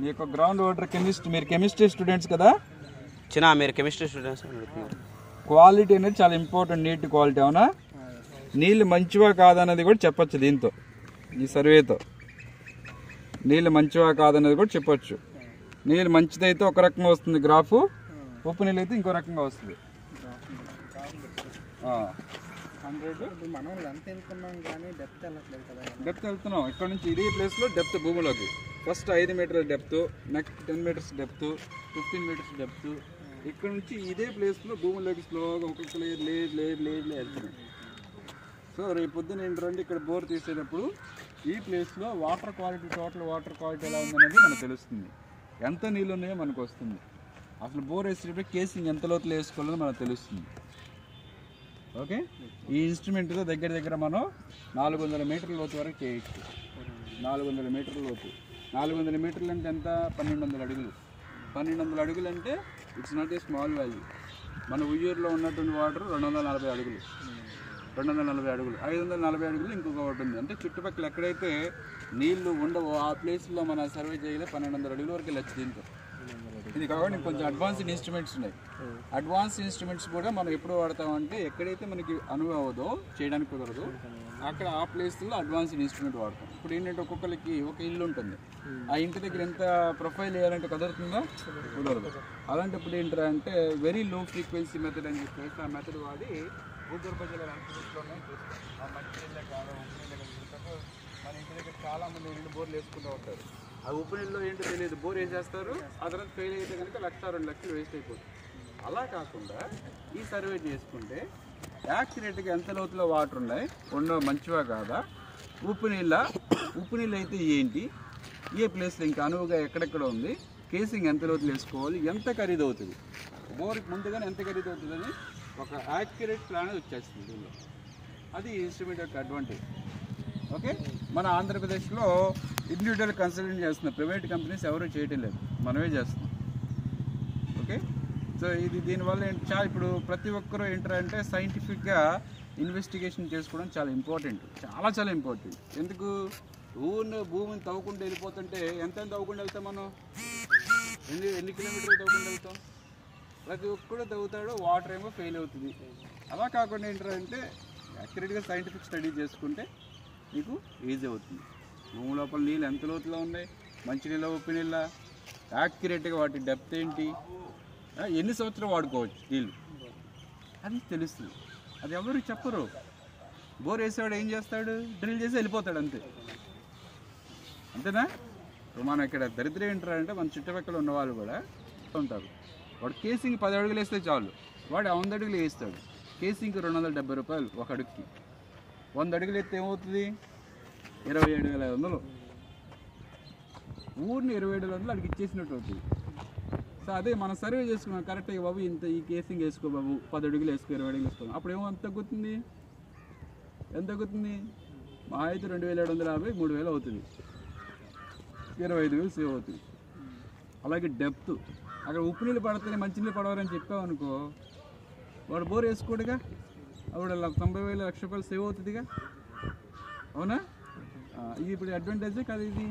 మీ యొక్క ground water chemist మీరు chemistry students కదా? చిన్న మీరు కెమిస్ట్రీ స్టూడెంట్స్ క్వాలిటీ అనేది చాలా ఇంపార్టెంట్ నీటి క్వాలిటీ అవునా? నీళ్ళు మంచివా కాదన్నది కూడా చెప్పొచ్చు దీంతో ఈ సర్వేతో నీళ్ళు మంచివా కాదన్నది కూడా చెప్పొచ్చు. నీళ్ళు మంచిదైతే ఒక రకంగా వస్తుంది గ్రాఫ్ ఉప్పు నీళ్ళు అయితే ఇంకో రకంగా వస్తుంది. డెప్త్ వెళ్తున్నాం ఇక్కడ నుంచి ఇదే ప్లేస్లో డెప్త్ భూమిలోకి. ఫస్ట్ ఐదు మీటర్ల depth next ten metres depth fifteen metres depth ఇక్కడ నుంచి ఇదే ప్లేస్లో భూమిలోకి స్లోగా ఒక్కొక్క layer layer layer layer layer వెళ్తున్నాం సో రేపు పొద్దున ఏంటంటే ఇక్కడ బోర్ తీసేటప్పుడు ఈ ప్లేస్లో water quality total water quality ఎలా ఉందనేది మనకు తెలుస్తుంది. ఎంత నీళ్ళు ఉన్నాయో మనకు వస్తుంది. అసలు బోర్ వేసేటప్పుడు కేసింగ్ ఎంత లోతులు వేసుకోవాలో మనకు తెలుస్తుంది. ఓకే ఈ ఇన్స్ట్రుమెంట్తో దగ్గర దగ్గర మనం నాలుగు వందల మీటర్ల లోతు వరకు చేయొచ్చు. నాలుగు వందల మీటర్ల లోతు. నాలుగు వందల మీటర్లు అంటే ఎంత? పన్నెండు వందల అడుగులు. పన్నెండు వందల అడుగులు అంటే it's not a small value మన ఉయ్యూరులో ఉన్నటువంటి వాటర్ రెండు వందల నలభై అడుగులు. రెండు వందల నలభై అడుగులు. ఐదు వందల నలభై అడుగులు ఇంకొక ఒకటి ఉంది. అంటే చుట్టుపక్కల ఎక్కడైతే నీళ్ళు ఉండవో ఆ ప్లేస్లో మన సర్వే చేయలే. పన్నెండు వందల అడుగుల వరకు వెళ్ళచ్చు దీంతో. ఇది కాకుండా కొంచెం అడ్వాన్స్డ్ ఇన్స్ట్రుమెంట్స్ ఉన్నాయి. అడ్వాన్స్ ఇన్స్ట్రుమెంట్స్ కూడా మనం ఎప్పుడు వాడతామంటే ఎక్కడైతే మనకి అనువు అవ్వదో చేయడానికి కుదరదు అక్కడ ఆ ప్లేస్లో అడ్వాన్స్డ్ ఇన్స్ట్రుమెంట్ వాడతాం. ఇప్పుడు ఏంటంటే ఒక్కొక్కరికి ఒక ఇల్లు ఉంటుంది. ఆ ఇంటి దగ్గర ఎంత ప్రొఫైల్ వేయాలంటే కుదురుతుందా కుదరదు. అలాంటప్పుడు ఏంటంటే వెరీ లో ఫ్రీక్వెన్సీ మెథడ్ అని చెప్పేసి ఆ మెథడ్ వాడి భూగర్భ ఉన్నాయి చూస్తాం. ఆ మంచి నీళ్ళే కాదు ఉప్పు నీళ్ళే చూస్తాము. మన ఇంటి దగ్గర చాలా మంది రెండు బోర్లు వేసుకుంటూ ఉంటారు. ఆ ఉప్పు నీళ్ళలో ఏంటో తెలియదు. బోర్ వేసేస్తారు ఆ తర్వాత ఫెయిల్ అయితే కనుక లక్ష రెండు లక్షలు వేస్ట్ అయిపోతుంది. అలా కాకుండా ఈ సర్వే చేసుకుంటే యాక్యురేట్గా ఎంత లోతులో వాటర్ ఉన్నాయి? ఉండవు మంచివా కాదా? ఉప్పు నీళ్ళ ఉప్పు నీళ్ళు అయితే ఏంటి? ఏ ప్లేస్లో ఇంకా అనువుగా ఎక్కడెక్కడ ఉంది? కేసింగ్ ఎంత లోతులు వేసుకోవాలి? ఎంత ఖరీదు అవుతుంది బోర్కి ముందుగానే ఎంత ఖరీదు అవుతుందని ఒక యాక్యురేట్ ప్లాన్ వచ్చేస్తుంది దీనిలో అది ఇన్స్ట్రుమెంట్ యొక్క అడ్వాంటేజ్. ఓకే? మన ఆంధ్రప్రదేశ్లో ఇండివిజువల్ కన్సల్టెంట్ చేస్తున్న ప్రైవేట్ కంపెనీస్ ఎవరూ చేయటం లేదు. మనమే చేస్తున్నాం. ఓకే? సో ఇది దీనివల్ల ఏంటి చాలా ఇప్పుడు ప్రతి ఒక్కరూ ఏంటంటే సైంటిఫిక్గా ఇన్వెస్టిగేషన్ చేసుకోవడం చాలా ఇంపార్టెంట్ చాలా చాలా ఇంపార్టెంట్ ఎందుకు? ఊరిని భూమిని తవ్వకుండా వెళ్ళిపోతుంటే ఎంత తవ్వకుండా వెళ్తాం మనం? ఎన్ని ఎన్ని కిలోమీటర్లు తవ్వకుండా వెళ్తాం? ప్రతి ఒక్కడు తవ్వుతాడు వాటర్ ఏమో ఫెయిల్ అవుతుంది. అలా కాకుండా ఏంటంటే యాక్యురేట్గా సైంటిఫిక్ స్టడీ చేసుకుంటే మీకు ఈజీ అవుతుంది. భూమి లోపల నీళ్ళు ఎంత లోతులో ఉన్నాయి? మంచి నీళ్ళ ఉప్పు నీళ్ళ? యాక్యురేట్గా వాటి డెప్త్ ఏంటి? ఎన్ని సంవత్సరాలు వాడుకోవచ్చు నీళ్ళు? అది తెలుస్తుంది. అది ఎవరు చెప్పరు. బోర్ వేసేవాడు ఏం చేస్తాడు? డ్రిల్ చేసి వెళ్ళిపోతాడు అంతే. అంతేనా? ఇప్పుడు మనం ఇక్కడ దరిద్రం ఏంటారంటే మన చుట్టుపక్కల ఉన్న వాళ్ళు కూడా ఉంటారు. వాడు కేసింగ్ పది అడుగులు వేస్తే చాలు. వాడు వంద అడుగులు వేస్తాడు. కేసింగ్కి రెండు వందల డెబ్బై రూపాయలు ఒక అడుగుకి. వంద అడుగులు ఎత్తే ఏమవుతుంది? ఇరవై ఏడు వేల ఐదు వందలు. ఊరిని ఇరవై ఏడు వందలు అడిగి ఇచ్చేసినట్టు అవుతుంది. సో అదే మనం సర్వే చేసుకున్నాం. కరెక్ట్గా బాబు ఇంత ఈ కేసింగ్ వేసుకో బాబు. పది అడుగులు వేసుకో ఇరవై అడుగులు వేసుకో. అప్పుడు ఏమో ఎంత తగ్గుతుంది? ఎంత తగ్గుతుంది? మా అయితే రెండు వేల ఏడు వందల యాభై మూడు వేలు అవుతుంది. ఇరవై ఐదు వేలు సేవ్ అవుతుంది. అలాగే డెప్త్ అక్కడ ఉప్పు నీళ్ళు పడితేనే మంచి నీళ్ళు పడవరని చెప్పావు అనుకో. వాడు బోర్ వేసుకోడుగా? అప్పుడు తొంభై వేల లక్ష రూపాయలు సేవ్ అవుతుందిగా. అవునా? ఇది ఇప్పుడు అడ్వాంటేజే కదా ఇది?